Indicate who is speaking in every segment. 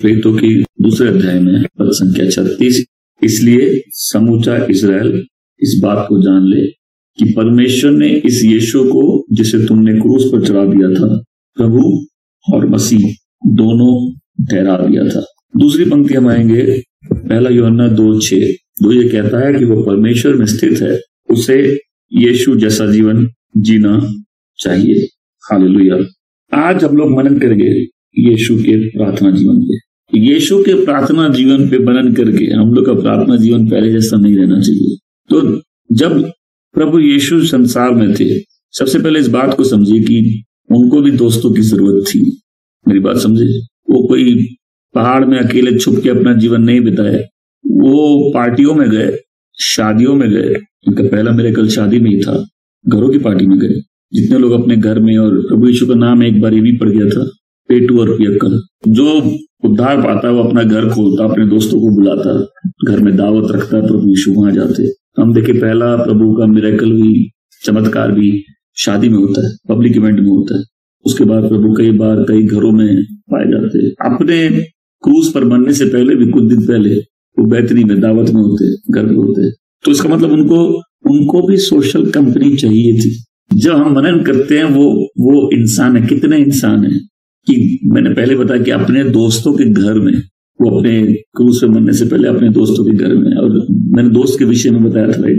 Speaker 1: प्रेतों की दूसरे अध्याय में पद संख्या छत्तीस, इसलिए समूचा इसराइल इस बात को जान ले कि परमेश्वर ने इस यीशु को, जिसे तुमने क्रूस पर चढ़ा दिया था, प्रभु और मसीह दोनों ठहरा दिया था। दूसरी पंक्ति हम आएँगे, पहला योना दो छे दो ये कहता है कि वो परमेश्वर में स्थित है, उसे यीशु जैसा जीवन जीना चाहिए। हालेलुया। आज हम लोग मनन करेंगे यीशु के प्रार्थना जीवन पे। यीशु के प्रार्थना जीवन पे मनन करके हम लोग का प्रार्थना जीवन पहले जैसा नहीं रहना चाहिए। तो जब प्रभु यीशु संसार में थे, सबसे पहले इस बात को समझिए कि उनको भी दोस्तों की ज़रूरत थी। मेरी बात समझे? वो कोई पहाड़ में अकेले छुप के अपना जीवन नहीं बिताए। वो पार्टियों में गए शादियों में गए। उनका पहला मेरे कल शादी में ही था। घरों की पार्टी में गए। जितने लोग अपने घर में और प्रभु यीशु का नाम एक बार ये भी पड़ गया था, पेटू और पियक्कल जो उद्धार पाता वो अपना घर खोलता, अपने दोस्तों को बुलाता, घर में दावत रखता, प्रभु यीशु वहाँ जाते। हम देखे, पहला प्रभु का मिरेकल भी चमत्कार भी शादी में होता है, पब्लिक इवेंट में होता है। उसके बाद प्रभु कई बार कई घरों में पाए जाते। अपने क्रूज पर बनने से पहले भी कुछ दिन पहले वो बेहतरी में दावत में होते घर में होते तो इसका मतलब उनको उनको भी सोशल कंपनी चाहिए थी। जब हम मनन करते हैं, वो वो इंसान है। कितने इंसान है कि मैंने पहले बताया कि अपने दोस्तों के घर में, वो अपने क्रूज पे मरने से पहले अपने दोस्तों के घर में। और मैंने दोस्त के विषय में बताया था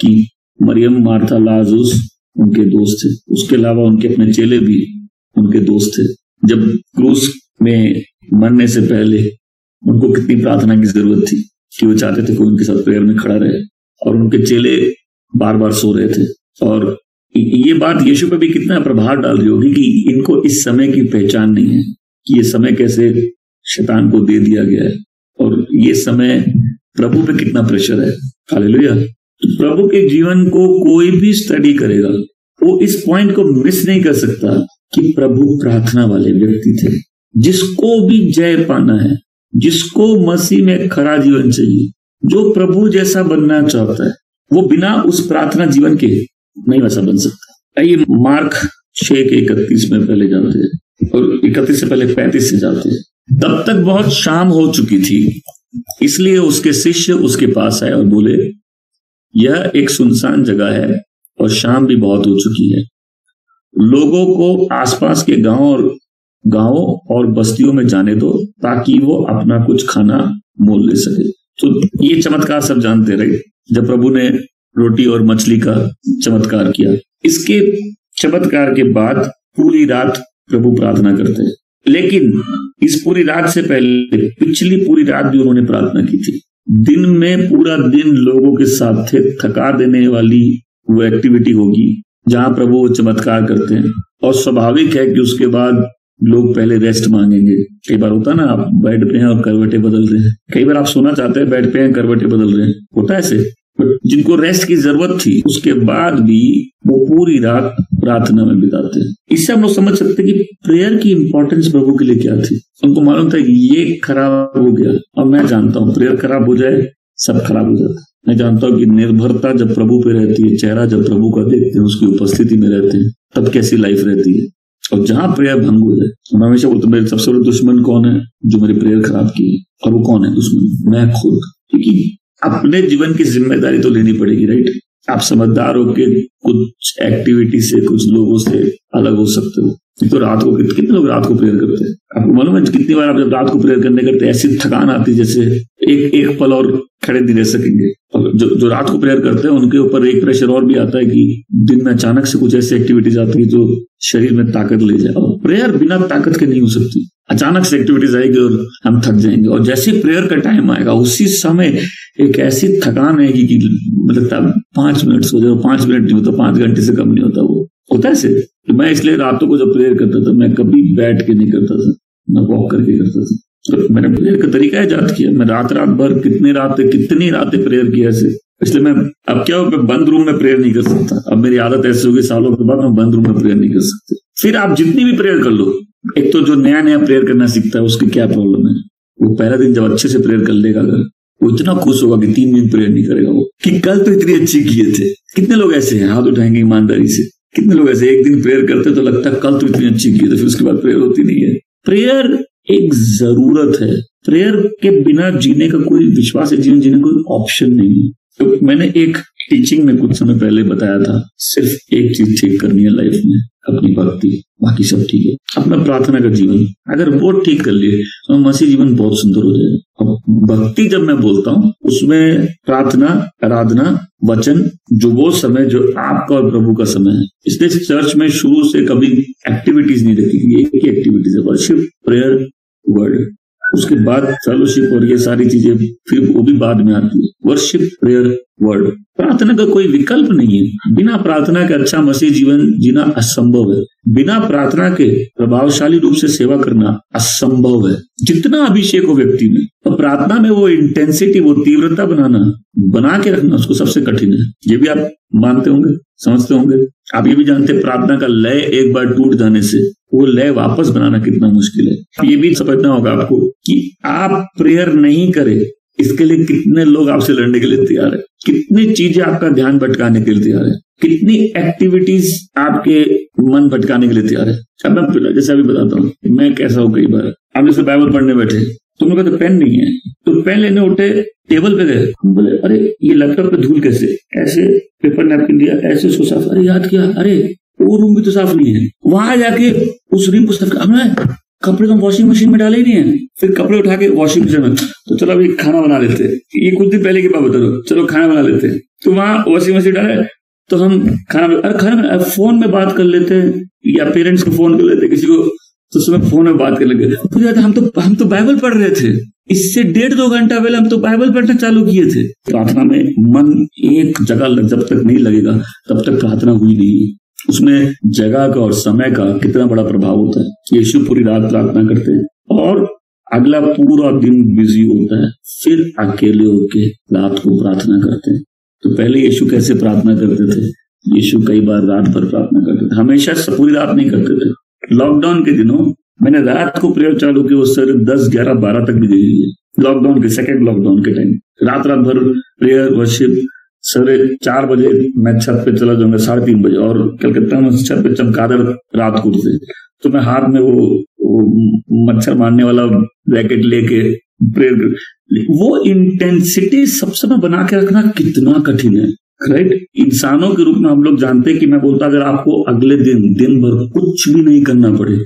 Speaker 1: कि मरियम, मार्था, लाजूस उनके दोस्त थे उसके अलावा उनके अपने चेले भी उनके दोस्त थे जब क्रूस में मरने से पहले उनको कितनी प्रार्थना की ज़रूरत थी कि वो चाहते थे कि उनके साथ प्रेयर में खड़ा रहे और उनके चेले बार बार सो रहे थे। और ये बात यीशु पर भी कितना प्रभाव डाल रही होगी कि इनको इस समय की पहचान नहीं है कि ये समय कैसे शैतान को दे दिया गया है। और ये समय प्रभु पे कितना प्रेशर है। हालेलुया। तो प्रभु के जीवन को कोई भी स्टडी करेगा, वो इस पॉइंट को मिस नहीं कर सकता कि प्रभु प्रार्थना वाले व्यक्ति थे, जिसको भी जय पाना है। जिसको मसीह में खरा जीवन चाहिए, जो प्रभु जैसा बनना चाहता है, वो बिना उस प्रार्थना जीवन के नहीं वैसा बन सकता। आइए मार्क छह के इकतीस में पहले जाते हैं, और इकतीस से पहले पैंतीस से जाते हैं। तब तक बहुत शाम हो चुकी थी, इसलिए उसके शिष्य उसके पास आए और बोले, यह एक सुनसान जगह है, और शाम भी बहुत हो चुकी है। लोगों को आसपास के गाँव और गाँवों और बस्तियों में जाने दो, ताकि वो अपना कुछ खाना मोल ले सके। तो ये चमत्कार सब जानते रहे, जब प्रभु ने रोटी और मछली का चमत्कार किया। इसके चमत्कार के बाद पूरी रात प्रभु प्रार्थना करते हैं। लेकिन इस पूरी रात से पहले, पिछली पूरी रात भी उन्होंने प्रार्थना की थी। दिन में पूरा दिन लोगों के साथ थे, थका देने वाली वो एक्टिविटी होगी, जहाँ प्रभु वो चमत्कार करते हैं। और स्वाभाविक है कि उसके बाद लोग पहले रेस्ट मांगेंगे। कई बार होता है ना, आप बेड पे हैं और करवटे बदल रहे हैं। कई बार आप सोना चाहते हैं बेड पे हैं, करवटे बदल रहे हैं। होता है ऐसे। जिनको रेस्ट की ज़रूरत थी, उसके बाद भी वो पूरी रात प्रार्थना में बिताते हैं। इससे हम लोग समझ सकते हैं कि प्रेयर की इंपॉर्टेंस प्रभु के लिए क्या थी। उनको मालूम था ये खराब हो गया। और मैं जानता हूँ प्रेयर खराब हो जाए, सब खराब हो जाता है। मैं जानता हूँ कि निर्भरता जब प्रभु पे रहती है, चेहरा जब प्रभु का देखते हैं, उसकी उपस्थिति में रहते हैं, तब कैसी लाइफ रहती है। और जहाँ प्रेयर भंग हो जाए मैं हमेशा बोलता मेरे सबसे बड़ा दुश्मन कौन है? जो मेरी प्रेयर खराब की और वो कौन है? दुश्मन। मैं खुद। क्योंकि अपने जीवन की ज़िम्मेदारी तो लेनी पड़ेगी राइट आप समझदार होकर कुछ एक्टिविटी से, कुछ लोगों से अलग हो सकते हो। तो रात को कितने लोग रात को प्रेयर करते हैं? आपको मालूम है, कितनी बार आप जब रात को प्रेयर करने करते ऐसी थकान आती जैसे एक एक पल और खड़े नहीं रह सकेंगे। जो जो रात को प्रेयर करते हैं, उनके ऊपर एक प्रेशर और भी आता है कि दिन में अचानक से कुछ ऐसी एक्टिविटीज़ आती है जो शरीर में ताकत ले जाए। और प्रेयर बिना ताकत के नहीं हो सकती। अचानक से एक्टिविटीज़ आएगी और हम थक जाएँगे। और जैसे प्रेयर का टाइम आएगा, उसी समय एक ऐसी थकान आएगी कि मतलब पाँच मिनट सो जाओ पाँच मिनट नहीं होता, पाँच घंटे से कम नहीं होता वो। होता है से तो मैं इसलिए रातों को जब प्रेयर करता था, मैं कभी बैठ के नहीं करता था। मैं वॉक करके करता था। मैंने प्रेयर का तरीका है ईजाद किया। मैं रात रात भर कितने रातें, कितनी रातें प्रेयर किया ऐसे। इसलिए मैं, अब क्या हो बंद रूम में प्रेयर नहीं कर सकता। अब मेरी आदत ऐसी होगी सालों के बाद मैं बंद रूम में प्रेयर नहीं कर सकता। फिर आप जितनी भी प्रेयर कर लो, एक तो जो नया नया प्रेयर करना सीखता है, उसकी क्या प्रॉब्लम है? वो पहला दिन जब अच्छे से प्रेयर कर लेगा अगर, वो इतना खुश होगा कि तीन दिन प्रेयर नहीं करेगा वो, कि कल तो इतनी अच्छी किए थे। कितने लोग ऐसे हैं, हाथ उठाएँगे ईमानदारी से? कितने लोग ऐसे एक दिन प्रेयर करते तो लगता है कल तो इतनी अच्छी की थे, फिर उसके बाद प्रेयर होती नहीं है। प्रेयर एक ज़रूरत है। प्रेयर के बिना जीने का कोई विश्वास है जीवन जीने का कोई ऑप्शन नहीं है। तो मैंने एक टीचिंग में कुछ समय पहले बताया था, सिर्फ़ एक चीज़ ठीक करनी है लाइफ में, अपनी भक्ति, बाकी सब ठीक है। अपना प्रार्थना का जीवन, अगर वो ठीक कर लिए तो मसीह जीवन बहुत सुंदर हो जाएगा। अब भक्ति जब मैं बोलता हूँ, उसमें प्रार्थना, आराधना, वचन, जो वो समय जो आपका और प्रभु का समय है। इसलिए चर्च में शुरू से कभी एक्टिविटीज़ नहीं रखी गई एक ही एक्टिविटीज़ है वर्शिप प्रेयर वर्ड उसके बाद फेलोशिप और ये सारी चीज़ें, फिर वो भी बाद में आती है। वर्शिप प्रेयर वर्ड प्रार्थना का कोई विकल्प नहीं है। बिना प्रार्थना के अच्छा मसीह जीवन जीना असंभव है। बिना प्रार्थना के प्रभावशाली रूप से सेवा करना असंभव है। जितना अभिषेक हो व्यक्ति में तो प्रार्थना में वो इंटेंसिटी वो तीव्रता बनाना, बना के रखना उसको सबसे कठिन है। ये भी आप मानते होंगे, समझते होंगे। आप ये भी जानते हैं, प्रार्थना का लय एक बार टूट जाने से वो लय वापस बनाना कितना मुश्किल है। ये भी समझना होगा आपको कि आप प्रेयर नहीं करें इसके लिए कितने लोग आपसे लड़ने के लिए तैयार है? कितनी चीज़ें आपका ध्यान भटकाने के लिए तैयार है? कितनी एक्टिविटीज़ आपके मन भटकाने के लिए तैयार है? अब मैं जैसे अभी बताता हूँ मैं कैसा हूँ कई बार। आप जैसे बाइबल पढ़ने बैठे तुम लोग तो पेन नहीं है। तो पेन लेने उठे, टेबल पे गए। बोले, अरे, ये लैपटॉप पे धूल कैसे? ऐसे पेपर नैपकिन दिया, ऐसे उसको साफ़ अरे, याद किया? अरे, वो रूम भी तो साफ़ नहीं है। वहाँ जाके उस रूम को साफ़ कपड़े तो वॉशिंग मशीन में डाले ही नहीं है। फिर कपड़े उठा के वॉशिंग मशीन में। तो चलो अभी खाना बना लेते ये कुछ दिन पहले की बात बता दो चलो खाना बना लेते तो वहाँ वॉशिंग मशीन डाले तो हम खाना अरे खाना बना फ़ोन में बात कर लेते हैं। या पेरेंट्स को फ़ोन कर लेते किसी को। तो सुबह फ़ोन में बात कर लगे फिर हम तो हम तो बाइबल पढ़ रहे थे। इससे डेढ़ दो घंटा पहले हम तो बाइबल पढ़ना चालू किए थे। प्रार्थना में मन एक जगह जब तक नहीं लगेगा, तब तक प्रार्थना हुई नहीं। उसमें जगह का और समय का कितना बड़ा प्रभाव होता है। यीशु पूरी रात प्रार्थना करते हैं और अगला पूरा दिन बिज़ी होता है। फिर अकेले होके रात को प्रार्थना करते हैं। तो पहले यीशु कैसे प्रार्थना करते थे? यीशु कई बार रात भर प्रार्थना करते थे। हमेशा पूरी रात नहीं करते थे। लॉकडाउन के दिनों मैंने रात को प्रेयर चालू किया उस सर दस, ग्यारह, बारह तक भी गई है। लॉकडाउन के सेकेंड लॉकडाउन के टाइम रात रात भर प्रेयर वर्शिप सवेरे चार बजे मैं छत पे चला जाऊँगा साढ़े तीन बजे और कलकत्ता में छत पे चमकादड़ रात को थे तो मैं हाथ में वो, वो मच्छर मारने वाला रैकेट लेके प्रेयर वो इंटेंसिटी सब समय बना के रखना कितना कठिन है राइट इंसानों के रूप में हम लोग जानते हैं कि मैं बोलता अगर आपको अगले दिन दिन भर कुछ भी नहीं करना पड़े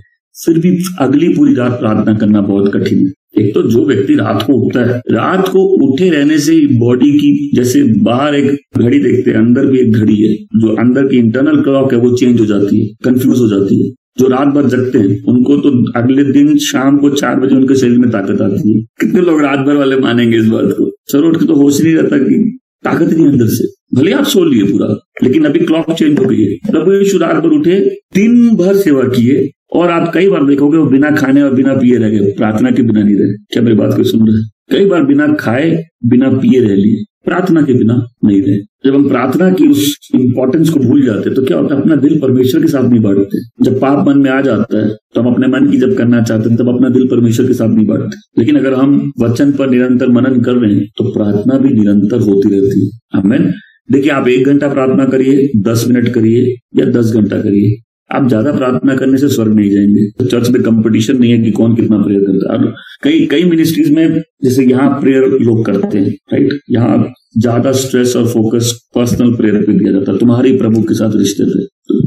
Speaker 1: फिर भी अगली पूरी रात प्रार्थना करना बहुत कठिन है। एक तो जो व्यक्ति रात को उठता है, रात को उठे रहने से ही बॉडी की, जैसे बाहर एक घड़ी देखते हैं, अंदर भी एक घड़ी है, जो अंदर की इंटरनल क्लॉक है, वो चेंज हो जाती है कंफ्यूज हो जाती है। जो रात भर जगते हैं, उनको तो अगले दिन शाम को चार बजे उनके शरीर में ताकत आती है। कितने लोग रात भर वाले मानेंगे इस बात को? सर, उठ के तो होश नहीं रहता कि ताकत नहीं अंदर से। भले आप सो लिए पूरा, लेकिन अभी क्लॉक चेंज हो गई है। प्रभु यीशु रात भर उठे, दिन भर सेवा किए और आप कई बार देखोगे वो बिना खाने और बिना पिए रह गए। प्रार्थना के बिना नहीं रहे। क्या मेरी बात को सुन रहे कई बार बिना खाए, बिना पिए रह लिए। प्रार्थना के बिना नहीं रहे। जब हम प्रार्थना की उस इंपॉर्टेंस को भूल जाते हैं तो क्या होता है? अपना दिल परमेश्वर के साथ नहीं बांटते जब पाप मन में आ जाता है तो हम अपने मन की जब करना चाहते हैं, तब अपना दिल परमेश्वर के साथ नहीं बांटते लेकिन अगर हम वचन पर निरंतर मनन कर रहे हैं तो प्रार्थना भी निरंतर होती रहती है। हमें देखिए, आप एक घंटा प्रार्थना करिए, दस मिनट करिए या दस घंटा करिए। आप ज़्यादा प्रार्थना करने से स्वर्ग नहीं जाएँगे। तो चर्च में कंपटीशन नहीं है कि कौन कितना प्रेयर करता है। कई कई मिनिस्ट्रीज में जैसे यहाँ प्रेयर लोग करते हैं राइट यहाँ ज़्यादा स्ट्रेस और फोकस पर्सनल प्रेयर पे दिया जाता है। तुम्हारी प्रभु के साथ रिश्ते थे।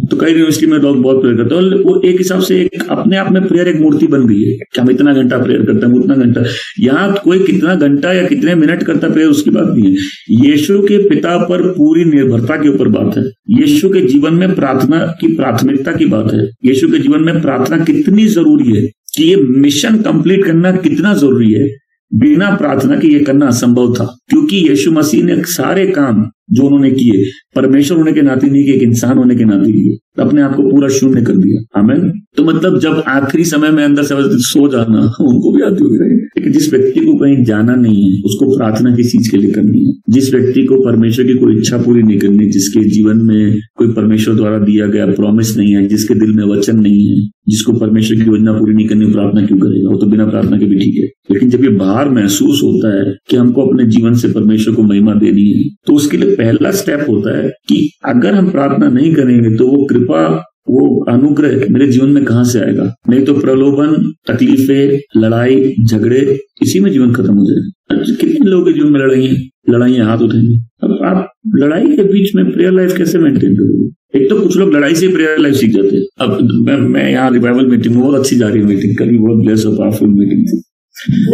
Speaker 1: तो कई यूनिवर्सिटी में लोग बहुत प्रेयर करते हैं। वो एक हिसाब से एक अपने आप में प्रेयर एक मूर्ति बन गई है कि हम इतना घंटा प्रेयर करते हैं उतना घंटा। यहाँ कोई कितना घंटा या कितने मिनट करता प्रेयर उसकी बात नहीं है। यीशु के पिता पर पूरी निर्भरता के ऊपर बात है। यीशु के जीवन में प्रार्थना की प्राथमिकता की बात है। यीशु के जीवन में प्रार्थना कितनी ज़रूरी है कि ये मिशन कंप्लीट करना कितना ज़रूरी है? बिना प्रार्थना के ये करना असंभव था क्योंकि यीशु मसीह ने सारे काम जो उन्होंने किए। परमेश्वर होने के नाते नहीं किए, एक इंसान होने के नाते किए अपने आप को पूरा शून्य कर दिया। हमें तो मतलब जब आखिरी समय में अंदर से सो जाना, उनको भी आती होगी। लेकिन जिस व्यक्ति को कहीं जाना नहीं है, उसको प्रार्थना किस चीज़ के लिए करनी है? जिस व्यक्ति को परमेश्वर की कोई इच्छा पूरी नहीं करनी, जिसके जीवन में कोई परमेश्वर द्वारा दिया गया प्रॉमिस नहीं है, जिसके दिल में वचन नहीं है, जिसको परमेश्वर की योजना पूरी नहीं करनी प्रार्थना क्यों करेगा? वो तो बिना प्रार्थना के भी ठीक है। लेकिन जब ये बाहर महसूस होता है कि हमको अपने जीवन से परमेश्वर को महिमा देनी है तो उसके लिए पहला स्टेप होता है कि अगर हम प्रार्थना नहीं करेंगे तो वो कृपा वो अनुग्रह मेरे जीवन में कहाँ से आएगा? नहीं तो प्रलोभन तकलीफें लड़ाई झगड़े इसी में जीवन खत्म हो जाएगा। कितने लोगों के जीवन में लड़ाई लड़ाइयाँ हाथ उठेंगे अब आप लड़ाई के बीच में प्रेयर लाइफ कैसे मेंटेन करोगे? एक तो कुछ लोग लड़ाई से प्रेयर लाइफ सीख जाते हैं। अब मैं, मैं यहाँ रिवाइवल मीटिंग बहुत अच्छी जा रही है मीटिंग कल बहुत ब्लेस और पावरफुल मीटिंग थी।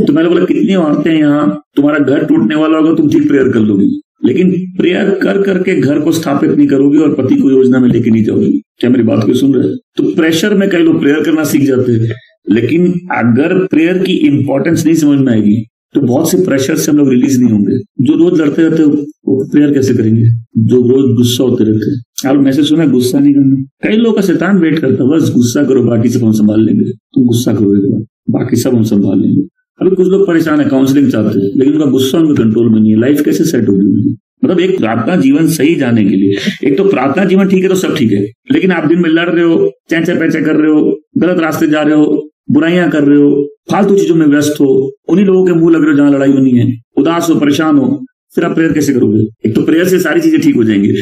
Speaker 1: तो मैंने बोला कितनी औरतें यहाँ तुम्हारा घर टूटने वाला होगा तुम ठीक प्रेयर कर लोगी। लेकिन प्रेयर कर करके घर को स्थापित नहीं करोगी और पति को योजना में लेके नहीं जाओगी। क्या मेरी बात को सुन रहे तो प्रेशर में कई लोग प्रेयर करना सीख जाते हैं। लेकिन अगर प्रेयर की इंपॉर्टेंस नहीं समझ में आएगी तो बहुत से प्रेशर से हम लोग रिलीज़ नहीं होंगे। जो रोज लड़ते रहते वो प्रेयर कैसे करेंगे? जो रोज गुस्सा होते रहते हैं। आप मैसेज सुना, गुस्सा नहीं करना। कई लोग का शैतान वेट करता है, बस गुस्सा करो, बाकी सब हम संभाल लेंगे। तुम गुस्सा करो बार बाकी सब हम संभाल लेंगे। अभी कुछ लोग परेशान है काउंसलिंग चाहते हैं, लेकिन उनका गुस्सा उनके कंट्रोल में नहीं है। लाइफ कैसे सेट होगी? मतलब एक प्रार्थना जीवन सही जाने के लिए। एक तो प्रार्थना जीवन ठीक है तो सब ठीक है, लेकिन आप दिन में लड़ रहे हो चैचे पैचे कर रहे हो, गलत रास्ते जा रहे हो, बुराइयाँ कर रहे हो, फालतू चीज़ों में व्यस्त हो, उन्हीं लोगों के मुँह लग रहे हो जहाँ लड़ाई होनी है। उदास हो, परेशान हो, फिर आप प्रेयर कैसे करोगे? एक तो प्रेयर से सारी चीज़ें ठीक हो जाएँगी।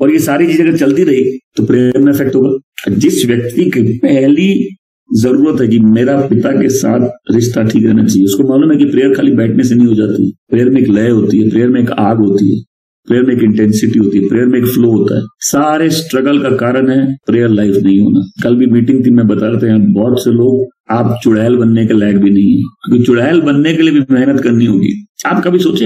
Speaker 1: और ये सारी चीज़ें अगर चलती रही तो प्रेयर में इफ़ेक्ट होगा। जिस व्यक्ति की पहली ज़रूरत है कि मेरा पिता के साथ रिश्ता ठीक रहना चाहिए। उसको मालूम है कि प्रेयर खाली बैठने से नहीं हो जाती। प्रेयर में एक लय होती है, प्रेयर में एक आग होती है, प्रेयर में एक इंटेंसिटी होती है, प्रेयर में एक फ्लो होता है। सारे स्ट्रगल का कारण है प्रेयर लाइफ नहीं होना। कल भी मीटिंग थी, मैं बता रहे थे बहुत से लोग, आप चुड़ैल बनने के लायक भी नहीं है। क्योंकि चुड़ैल बनने के लिए भी मेहनत करनी होगी। आप कभी सोचे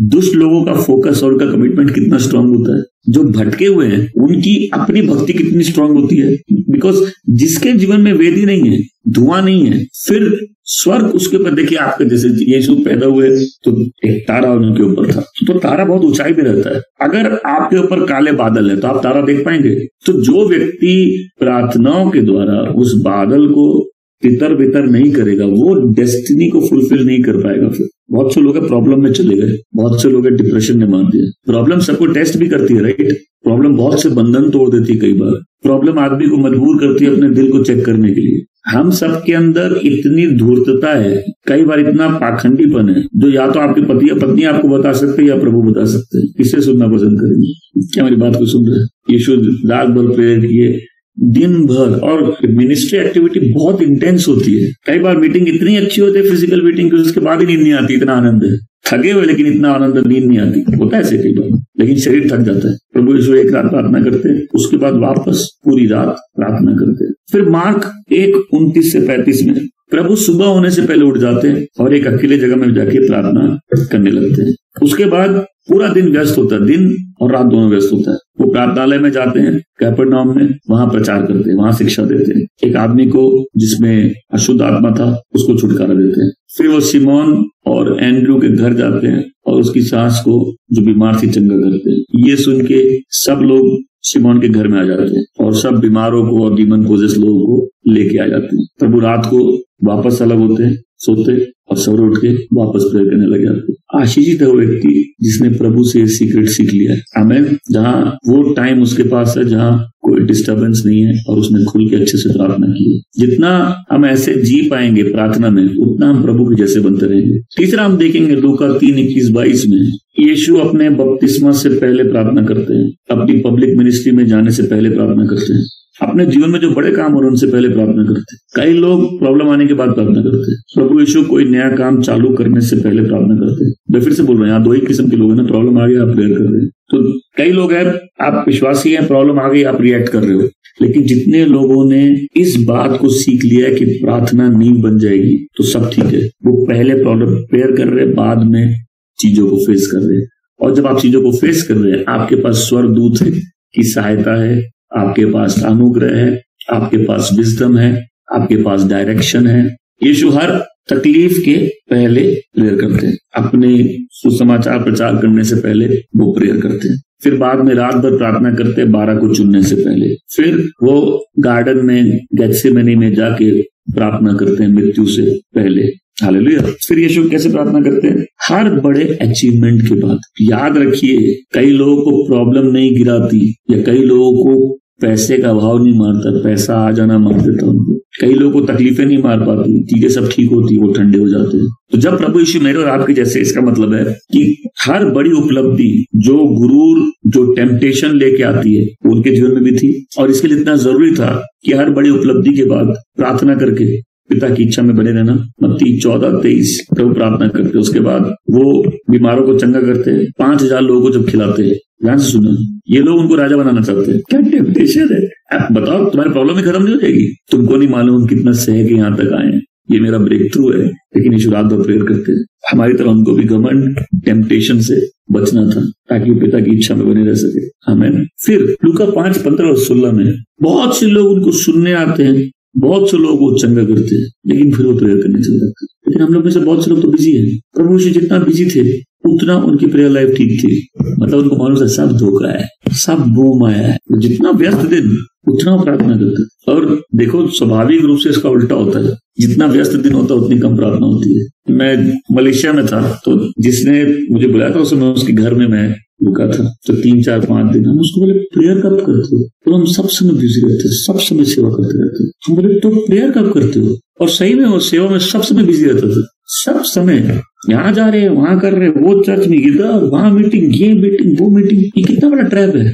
Speaker 1: दुष्ट लोगों का फोकस और उनका कमिटमेंट कितना स्ट्रांग होता है। जो भटके हुए हैं, उनकी अपनी भक्ति कितनी स्ट्रांग होती है। बिकॉज़ जिसके जीवन में वेदी नहीं है, धुआँ नहीं है, फिर स्वर्ग उसके ऊपर, देखिए आपके जैसे यीशु पैदा हुए तो एक तारा उनके ऊपर था। तो तारा बहुत ऊंचाई पे रहता है। अगर आपके ऊपर काले बादल है तो आप तारा देख पाएँगे। तो जो व्यक्ति प्रार्थनाओं के द्वारा उस बादल को तितर बितर नहीं करेगा, वो डेस्टिनी को फुलफिल नहीं कर पाएगा फिर। बहुत से लोग प्रॉब्लम में चले गए, बहुत से लोग डिप्रेशन में मार दिया। प्रॉब्लम सबको टेस्ट भी करती है राइट प्रॉब्लम बहुत से बंधन तोड़ देती है कई बार। प्रॉब्लम आदमी को मजबूर करती है अपने दिल को चेक करने के लिए। हम सब के अंदर इतनी धूर्तता है, कई बार इतना पाखंडीपन है, जो या तो आपके पति या पत्नी आपको बता सकते हैं या प्रभु बता सकते हैं। किसे सुनना पसंद करेंगे। क्या मेरी बात को सुन रहे हैं? यीशु रात बल प्रेयर किए। दिन भर और मिनिस्ट्री एक्टिविटी बहुत इंटेंस होती है। कई बार मीटिंग इतनी अच्छी होती है फ़िज़िकल मीटिंग की उसके बाद ही नींद नहीं आती, इतना आनंद है। थके हुए, लेकिन इतना आनंद, नींद नहीं आती। होता है ऐसे कई बार, लेकिन शरीर थक जाता है। प्रभु यीशु एक रात प्रार्थना करते हैं, उसके बाद वापस पूरी रात प्रार्थना करते हैं। फिर मार्क एक उन्तीस से पैंतीस में, प्रभु सुबह होने से पहले उठ जाते हैं और एक अकेले जगह में जाके प्रार्थना करने लगते हैं। उसके बाद पूरा दिन व्यस्त होता है, दिन और रात दोनों व्यस्त होता है। वो प्रार्थनालय में जाते हैं कैपर नाम में, वहाँ प्रचार करते हैं, वहाँ शिक्षा देते हैं। एक आदमी को जिसमें अशुद्ध आत्मा था, उसको छुटकारा देते हैं। फिर वो सिमोन और एंड्रू के घर जाते हैं और उसकी सास को जो बीमार थी, चंगा करते हैं। ये सुन के सब लोग सिमोन के घर में आ जाते हैं और सब बीमारों को और डीमन पोजेस लोगों को लेके आ जाते हैं। प्रभु रात को वापस अलग होते हैं सोते और सवेरे उठ के वापस प्रेयर करने लगे जाते आशीषित है वो व्यक्ति जिसने प्रभु से सीक्रेट सीख लिया है। हमें जहाँ वो टाइम उसके पास है, जहाँ कोई डिस्टरबेंस नहीं है और उसने खुल के अच्छे से प्रार्थना की जितना हम ऐसे जी पाएँगे प्रार्थना में, उतना हम प्रभु के जैसे बनते रहेंगे। तीसरा हम देखेंगे दो का तीन इक्कीस बाईस में, यीशु अपने बपतिस्मा से पहले प्रार्थना करते हैं। अपनी पब्लिक मिनिस्ट्री में जाने से पहले प्रार्थना करते हैं। अपने जीवन में जो बड़े काम हो रहे उनसे पहले प्रार्थना करते कई लोग प्रॉब्लम आने के बाद प्रार्थना करते प्रभु यीशु, कोई नया काम चालू करने से पहले प्रार्थना करते मैं फिर से बोल रहा हूँ, यहाँ दो ही किस्म के लोग हैं ना, प्रॉब्लम आ गई, आप प्रेयर कर रहे हैं। तो कई लोग हैं, आप विश्वासी हैं, प्रॉब्लम आ गई, आप रिएक्ट कर रहे हो। लेकिन जितने लोगों ने इस बात को सीख लिया है कि प्रार्थना नींव बन जाएगी तो सब ठीक है। वो पहले प्रॉब्लम प्रेयर कर रहे बाद में चीज़ों को फेस कर रहे हैं। और जब आप चीज़ों को फेस कर रहे हैं, आपके पास स्वर दूत है की सहायता है आपके पास अनुग्रह है, आपके पास विजडम है, आपके पास डायरेक्शन है। यीशु हर तकलीफ़ के पहले प्रेयर करते हैं। अपने सुसमाचार प्रचार करने से पहले वो प्रेयर करते हैं। फिर बाद में रात भर प्रार्थना करते हैं, बारह को चुनने से पहले। फिर वो गार्डन में गैसे में जाके प्रार्थना करते हैं मृत्यु से पहले। हालेलुया फिर यीशु कैसे प्रार्थना करते हैं? हर बड़े अचीवमेंट के बाद। याद रखिए, कई लोगों को प्रॉब्लम नहीं गिराती या कई लोगों को पैसे का अभाव नहीं मारता पैसा आ जाना मार देता उनको कई लोगों को तकलीफें नहीं मार पाती, चीज़ें सब ठीक होती, वो ठंडे हो जाते हैं। तो जब प्रभु यीशु मेरे और आपके जैसे, इसका मतलब है कि हर बड़ी उपलब्धि जो गुरूर, जो टेम्पटेशन लेके आती है उनके जीवन में भी थी। और इसके लिए इतना ज़रूरी था कि हर बड़ी उपलब्धि के बाद प्रार्थना करके पिता की इच्छा में बने रहना। मत्ती चौदह, तेईस, प्रभु प्रार्थना करते, उसके बाद वो बीमारों को चंगा करते हैं पाँच हज़ार लोगों को जब खिलाते, ध्यान से सुनो, ये लोग उनको राजा बनाना चाहते हैं। क्या टेम्पटेशन है? आप बताओ, तुम्हारी प्रॉब्लम ही खत्म नहीं हो जाएगी। तुमको नहीं मालूम कितना सह के यहाँ तक आए ये मेरा ब्रेक थ्रू है। लेकिन यीशु रात भर प्रेयर करते हैं। हमारी तरह उनको भी घमंड टेम्पटेशन से बचना था, ताकि वो पिता की इच्छा में बने रह सके। हमें फिर लुका पाँच, पंद्रह और सोलह में बहुत से लोग उनको सुनने आते हैं। बहुत से लोग वो चंगा करते हैं, लेकिन फिर वो प्रेयर करने चले जाते लेकिन हम लोग में से बहुत से लोग तो बिज़ी हैं। प्रभु जी जितना बिज़ी थे उतना उनकी प्रेयर लाइफ ठीक थी। मतलब उनको मालूम था सब धोखा है, सब बोम आया है। जितना व्यस्त दिन, उतना प्रार्थना करते। और देखो, स्वाभाविक रूप से इसका उल्टा होता है। जितना व्यस्त दिन होता है, उतनी कम प्रार्थना होती है। मैं मलेशिया में था तो जिसने मुझे बुलाया था, उस समय उसके घर में मैं रुका था। तो तीन, चार, पाँच दिन हम उसको बोले प्रेयर कब करते हो? तो हम सब समय बिज़ी रहते हैं सब समय सेवा करते रहते। हम बोले तो प्रेयर कब करते हो? और सही में वो सेवा में सब समय बिज़ी रहता था। सब समय यहाँ जा रहे हैं, वहाँ कर रहे वो चर्च में इधर, वहाँ मीटिंग ये मीटिंग वो मीटिंग ये कितना बड़ा ट्रैप है।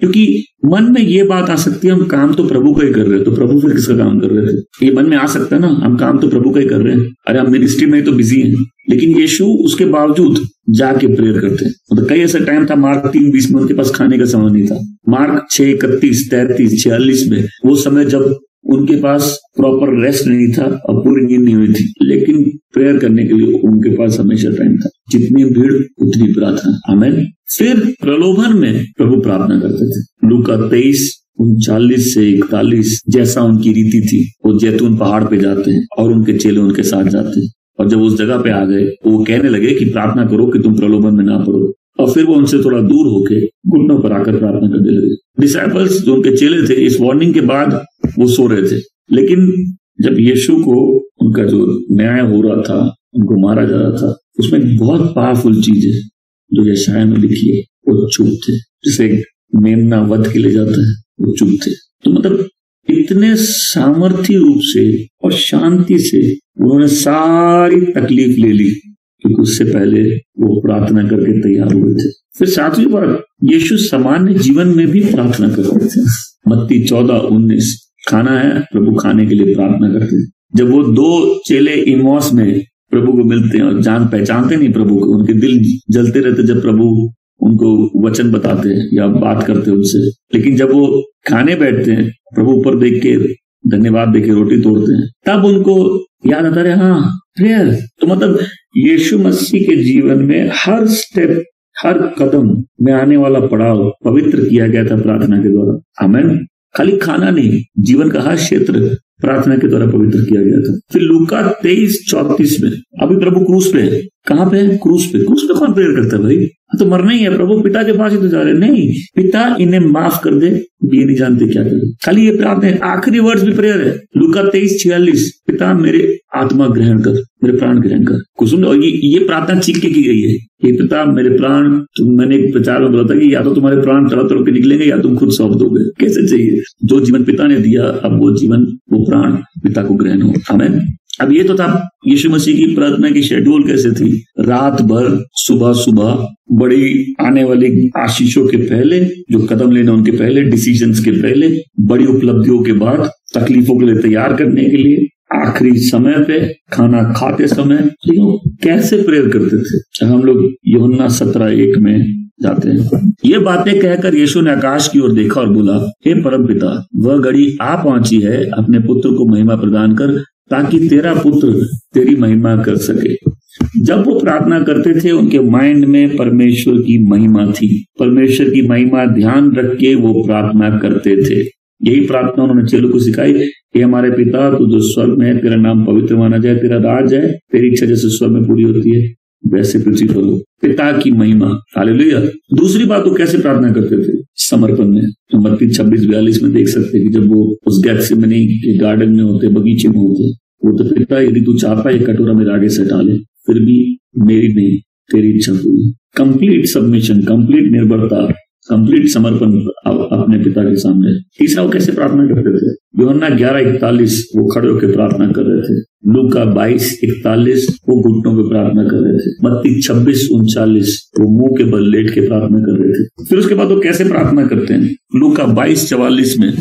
Speaker 1: क्योंकि मन में ये बात आ सकती है, हम काम तो प्रभु का ही कर रहे हैं तो प्रभु फिर किसका काम कर रहे थे ये मन में आ सकता है ना, हम काम तो प्रभु का ही कर रहे हैं। अरे हम मिनिस्ट्री में तो बिज़ी हैं। लेकिन यीशु उसके बावजूद जाके प्रेयर करते हैं। मतलब कई ऐसा टाइम था, मार्क तीन बीस में उनके पास खाने का समय नहीं था। मार्क छह इकतीस, तैतीस, छियालीस में, वो समय जब उनके पास प्रॉपर रेस्ट नहीं था और पूरी नींद नहीं हुई थी। लेकिन प्रेयर करने के लिए उनके पास हमेशा टाइम था। जितनी भीड़, उतनी प्रार्थना। हमें फिर प्रलोभन में प्रभु प्रार्थना करते थे। लूका तेईस, उनचालीस से इकतालीस, जैसा उनकी रीति थी, वो जैतून पहाड़ पे जाते हैं और उनके चेले उनके साथ जाते हैं। और जब उस जगह पे आ गए वो कहने लगे कि प्रार्थना करो कि तुम प्रलोभन में ना पड़ो। और फिर वो उनसे थोड़ा दूर होके घुटनों पर आकर प्रार्थना करने लगे। डिसाइपल्स जो उनके चेले थे, इस वार्निंग के बाद वो सो रहे थे। लेकिन जब यीशु को उनका जो न्याय हो रहा था, उनको मारा जा रहा था, उसमें बहुत पावरफुल चीज़ है, जो यशाया में लिखी है, वो चुप थे। जिसे मेमना वध के लिए जाता है, वो चुप थे। तो मतलब इतने सामर्थ्य रूप से और शांति से उन्होंने सारी तकलीफ़ ले ली, क्योंकि उससे पहले वो प्रार्थना करके तैयार हुए थे। फिर सातवीं बार यीशु सामान्य जीवन में भी प्रार्थना करते थे। मत्ती चौदह उन्नीस खाना है, प्रभु खाने के लिए प्रार्थना करते हैं। जब वो दो चेले इमोस में प्रभु को मिलते हैं और जान पहचानते नहीं प्रभु को, उनके दिल जलते रहते जब प्रभु उनको वचन बताते हैं या बात करते हैं उनसे। लेकिन जब वो खाने बैठते हैं, प्रभु ऊपर देख के धन्यवाद देख के रोटी तोड़ते हैं, तब उनको याद आता रहे हाँ प्रेयर। तो मतलब यीशु मसीह के जीवन में हर स्टेप हर कदम में आने वाला पड़ाव पवित्र किया गया था प्रार्थना के द्वारा। हमें खाली खाना नहीं, जीवन का हर क्षेत्र प्रार्थना के द्वारा पवित्र किया गया था। फिर लुका तेईस चौतीस में, अभी प्रभु क्रूस पे कहाँ पे? है क्रूस पे। क्रूस पे कौन प्रेयर करता है भाई? तो मरना ही है, प्रभु। पिता के पास ही तो जा रहे नहीं, पिता इन्हें माफ़ कर दे, ये नहीं जानते क्या करें। खाली ये प्रार्थना आखिरी वर्ष भी प्रेयर है। लुका तेईस छियालीस, पिता मेरे आत्मा ग्रहण कर, मेरे प्राण ग्रहण कर। कुसुम और ये ये प्रार्थना चीख के की गई है। ये पिता, मेरे प्राण मैंने एक प्रचार में बोला था कि या तो तुम्हारे प्राण तड़प तड़प के निकलेंगे, या तुम खुद सौंप दोगे। कैसे चाहिए? जो जीवन पिता ने दिया, अब वो जीवन, वो प्राण पिता को ग्रहण हो। हमें अब ये तो था यीशु मसीह की प्रार्थना की शेड्यूल कैसे थी? रात भर, सुबह सुबह, बड़ी आने वाली आशीषों के पहले, जो कदम लेना उनके पहले डिसीजंस के पहले, बड़ी उपलब्धियों के बाद, तकलीफों के लिए तैयार करने के लिए, आखिरी समय पे, खाना खाते समय तो कैसे प्रेयर करते थे? हम लोग योना सत्रह एक में जाते हैं। ये बातें कहकर यीशु ने आकाश की ओर देखा और बोला, हे परम पिता वह घड़ी आ पहुँची है, अपने पुत्र को महिमा प्रदान कर ताकि तेरा पुत्र तेरी महिमा कर सके। जब वो प्रार्थना करते थे, उनके माइंड में परमेश्वर की महिमा थी। परमेश्वर की महिमा ध्यान रख के वो प्रार्थना करते थे। यही प्रार्थना उन्होंने चेलों को सिखाई कि हमारे पिता, तू जो स्वर्ग में है, तेरा नाम पवित्र माना जाए, तेरा राज है, तेरी इच्छा जैसे स्वर्ग में पूरी होती है, वैसे पृथ्वी पर हो। पिता की महिमा। हालेलुया। दूसरी बात, वो कैसे प्रार्थना करते थे? समर्पण में। तो मत्ती छब्बीस, बयालीस में देख सकते हैं कि जब वो उस गैक्सिमनी के गार्डन में होते, बगीचे में होते, वो तो पिता, यदि तू चाहता है, कटोरा मेरे आगे से डाले, फिर भी मेरी नहीं, तेरी इच्छा पूरी। कंप्लीट सबमिशन कंप्लीट निर्भरता। कंप्लीट समर्पण अपने पिता के सामने। तीसरा वो कैसे प्रार्थना करते थे? योहन्ना ग्यारह इकतालीस, वो खड़े होकर प्रार्थना कर रहे थे। लू का बाईस इकतालीस, वो घुटनों पे प्रार्थना कर रहे थे। बत्ती छब्बीस उनचालीस, वो मुँह के बल लेट के प्रार्थना कर रहे थे। फिर उसके बाद वो कैसे प्रार्थना करते हैं? लू का बाईस चवालीस में।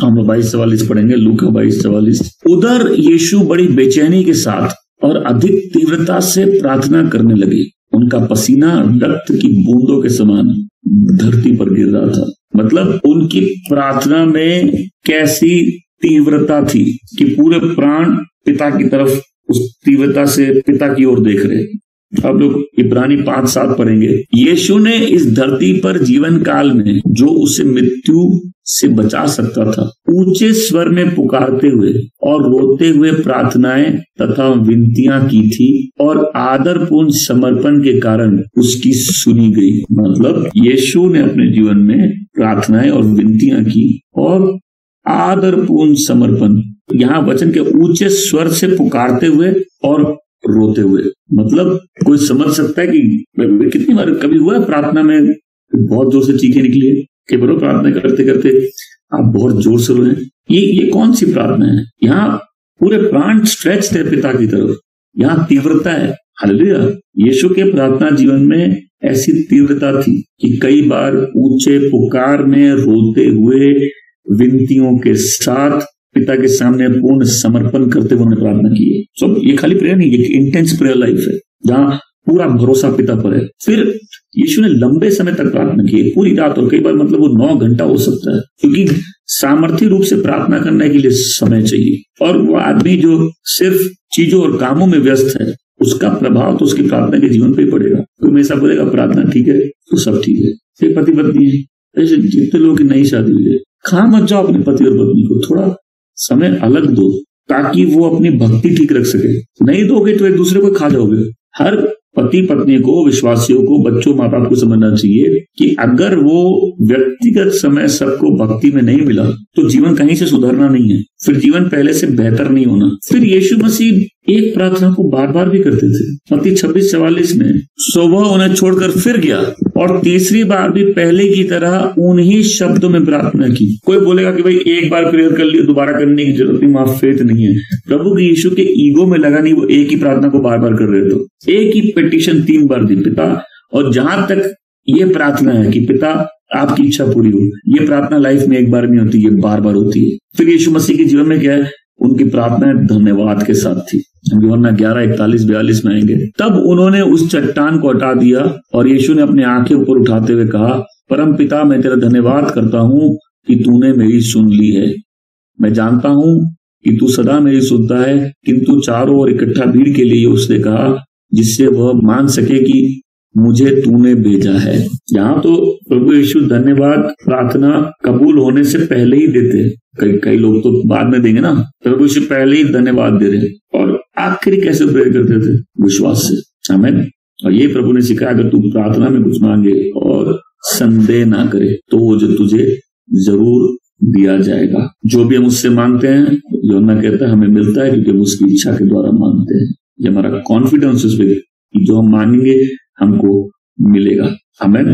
Speaker 1: हम बाईस चवालीस पढ़ेंगे लू का बाईस चवालीस। उधर यीशु बड़ी बेचैनी के साथ और अधिक तीव्रता से प्रार्थना करने लगे। उनका पसीना रक्त की बूंदों के समान। धरती पर गिर रहा था। मतलब उनकी प्रार्थना में कैसी तीव्रता थी कि पूरे प्राण पिता की तरफ़ उस तीव्रता से पिता की ओर देख रहे। अब लोग इब्रानी पाँच सात पढ़ेंगे। यीशु ने इस धरती पर जीवन काल में जो उसे मृत्यु से बचा सकता था, ऊँचे स्वर में पुकारते हुए और रोते हुए प्रार्थनाएँ तथा विनतियाँ की थी और आदरपूर्ण समर्पण के कारण उसकी सुनी गई। मतलब यीशु ने अपने जीवन में प्रार्थनाएँ और विनतियाँ की और आदरपूर्ण समर्पण। यहाँ वचन के ऊँचे स्वर से पुकारते हुए और रोते हुए। मतलब कोई समझ सकता है कि कितनी बार कभी हुआ है प्रार्थना में बहुत ज़ोर से चीखे निकली, कि बरो प्रार्थना करते करते आप बहुत ज़ोर से रोए। ये ये कौन सी प्रार्थना है? यहाँ पूरे प्राण स्ट्रेच है पिता की तरफ़। यहाँ तीव्रता है। हालेलुया। यीशु के प्रार्थना जीवन में ऐसी तीव्रता थी कि कई बार ऊँचे पुकार में रोते हुए विनतियों के साथ पिता के सामने पूर्ण समर्पण करते हुए उन्होंने प्रार्थना की है। सो ये खाली प्रेयर नहीं, ये इंटेंस प्रेयर लाइफ है, जहाँ पूरा भरोसा पिता पर है। फिर यीशु ने लंबे समय तक प्रार्थना की है, पूरी रात, और कई बार मतलब वो नौ घंटा हो सकता है, क्योंकि सामर्थ्य रूप से प्रार्थना करने के लिए समय चाहिए। और वो आदमी जो सिर्फ़ चीज़ों और कामों में व्यस्त है, उसका प्रभाव तो उसकी प्रार्थना के जीवन पे पड़ेगा। तो ऐसा बोलेगा, प्रार्थना ठीक है तो सब ठीक है। फिर पति पत्नी है, ऐसे जितने लोगों की नई शादी हुई है खा मत जाओ अपने पति और पत्नी को, थोड़ा समय अलग दो, ताकि वो अपनी भक्ति ठीक रख सके। नहीं दोगे तो एक दूसरे को खा जाओगे। हर पति पत्नी को, विश्वासियों को, बच्चों माँ बाप को समझना चाहिए कि अगर वो व्यक्तिगत समय सबको भक्ति में नहीं मिला तो जीवन कहीं से सुधरना नहीं है। फिर जीवन पहले से बेहतर नहीं होना। फिर यीशु मसीह एक प्रार्थना को बार बार भी करते थे। मती छब्बीस चवालीस में, सुबह उन्हें छोड़कर फिर गया और तीसरी बार भी पहले की तरह उन्हीं शब्दों में प्रार्थना की। कोई बोलेगा कि भाई, एक बार प्रेयर कर लिया, दोबारा करने की ज़रूरत नहीं वहाँ फेत नहीं है। प्रभु की यीशु के ईगो में लगा नहीं, वो एक ही प्रार्थना को बार बार कर रहे थे। एक ही पिटिशन तीन बार दी, पिता। और जहाँ तक ये प्रार्थना है कि पिता आपकी इच्छा पूरी हो। ये प्रार्थना लाइफ में एक बार नहीं होती, ये बार बार होती है। फिर यीशु मसीह के जीवन में क्या है? उनकी प्रार्थना धन्यवाद के साथ थी। हम वरना ग्यारह, इकतालीस, बयालीस में आएँगे। तब उन्होंने उस चट्टान को हटा दिया और यीशु ने अपने आँखें ऊपर उठाते हुए कहा, परम पिता, मैं तेरा धन्यवाद करता हूँ कि तूने मेरी सुन ली है। मैं जानता हूँ कि तू सदा मेरी सुनता है, किंतु चारों ओर इकट्ठा भीड़ के लिए उसने कहा, जिससे वह मान सके कि मुझे तूने भेजा है। यहाँ तो प्रभु यीशु धन्यवाद, प्रार्थना कबूल होने से पहले ही देते कई कई लोग तो बाद में देंगे ना। प्रभु यीशु पहले ही धन्यवाद दे रहे और आखिर कैसे प्रेयर करते थे? विश्वास से। हमें और ये प्रभु ने सिखाया, अगर तू प्रार्थना में कुछ मांगे और संदेह ना करे तो वो जो तुझे ज़रूर दिया जाएगा। जो भी हम उससे मांगते हैं, योना कहता है, हमें मिलता है, क्योंकि हम उसकी इच्छा के द्वारा मांगते हैं। ये हमारा कॉन्फिडेंस उस पर जो हम मांगेंगे हमको मिलेगा। हमें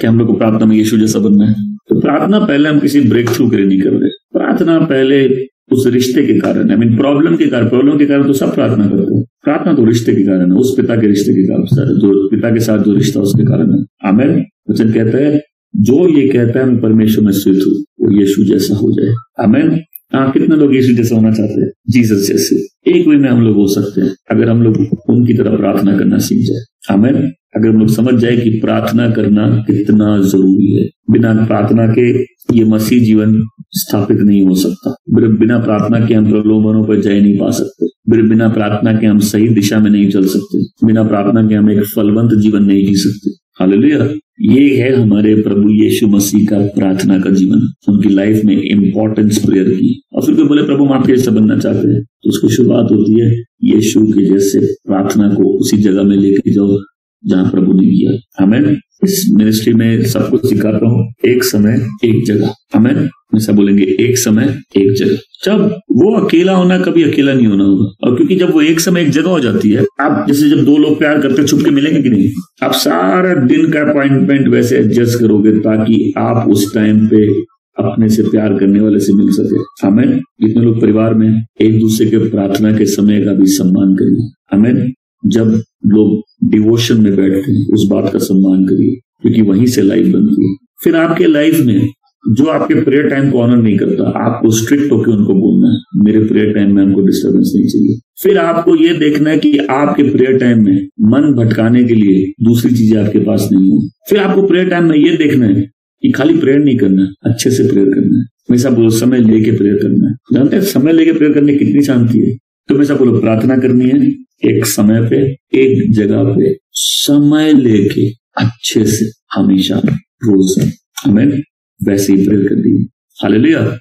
Speaker 1: कि हम लोग को प्रार्थना में यीशु जैसा बनना है। तो प्रार्थना पहले हम किसी ब्रेक थ्रू के लिए नहीं कर रहे। प्रार्थना पहले उस रिश्ते के कारण आई मीन प्रॉब्लम के कारण प्रॉब्लम के कारण तो सब प्रार्थना करते हैं। प्रार्थना तो रिश्ते के कारण है, उस पिता के रिश्ते के कारण जो पिता के साथ जो रिश्ता उसके कारण है। हमें वचन कहता है, जो ये कहता है, मैं परमेश्वर में स्थित हूँ, वो यीशु जैसा हो जाए। हमें हाँ कितने लोग यीशु जैसा होना चाहते हैं? जीसस जैसे। एक वे में हम लोग हो सकते हैं, अगर हम लोग उनकी तरह प्रार्थना करना सीख जाए। हमें अगर हम लोग समझ जाए कि प्रार्थना करना कितना ज़रूरी है। बिना प्रार्थना के ये मसीह जीवन स्थापित नहीं हो सकता। बिना प्रार्थना के हम प्रलोभनों पर जय नहीं पा सकते। बिना प्रार्थना के हम सही दिशा में नहीं चल सकते। बिना प्रार्थना के हम एक फलवंत जीवन नहीं जी सकते। हालेलुया। ये है हमारे प्रभु यीशु मसीह का प्रार्थना का जीवन। उनकी लाइफ में इम्पोर्टेंस प्रेयर की। और फिर कोई बोले, प्रभु, हम आपके जैसे बनना चाहते हैं। तो उसकी शुरुआत होती है यीशु के जैसे प्रार्थना को उसी जगह में लेके जाओ जहाँ प्रभु ने किया। हमें इस मिनिस्ट्री में सब कुछ सिखाता हूँ, एक समय, एक जगह। हमें हमेशा बोलेंगे, एक समय, एक जगह। जब वो अकेला होना कभी अकेला नहीं होना होगा। और क्योंकि जब वो एक समय, एक जगह हो जाती है, आप जैसे जब दो लोग प्यार करते छुप के मिलेंगे कि नहीं? आप सारा दिन का अपॉइंटमेंट वैसे एडजस्ट करोगे ताकि आप उस टाइम पे अपने से प्यार करने वाले से मिल सके। हमें जितने लोग परिवार में एक दूसरे के प्रार्थना के समय का भी सम्मान करिए। हमें जब लोग डिवोशन में बैठते हैं, उस बात का सम्मान करिए, क्योंकि वहीं से लाइफ बनती है। फिर आपके लाइफ में, जो आपके प्रेयर टाइम को ऑनर नहीं करता, आपको स्ट्रिक्ट होकर उनको बोलना है, मेरे प्रेयर टाइम में हमको डिस्टर्बेंस नहीं चाहिए। फिर आपको ये देखना है कि आपके प्रेयर टाइम में मन भटकाने के लिए दूसरी चीज़ें आपके पास नहीं हो। फिर आपको प्रेयर टाइम में ये देखना है कि खाली प्रेयर नहीं करना है, अच्छे से प्रेयर करना है। हमेशा बोलो समय लेके प्रेयर करना है। जानते हैं, समय लेके प्रेयर करने कितनी शांति है? तो मैं बोलो, प्रार्थना करनी है एक समय पे, एक जगह पे, समय लेके, अच्छे से, हमेशा रोज हमें वैसे ही प्रेयर कर दी हालेलुया।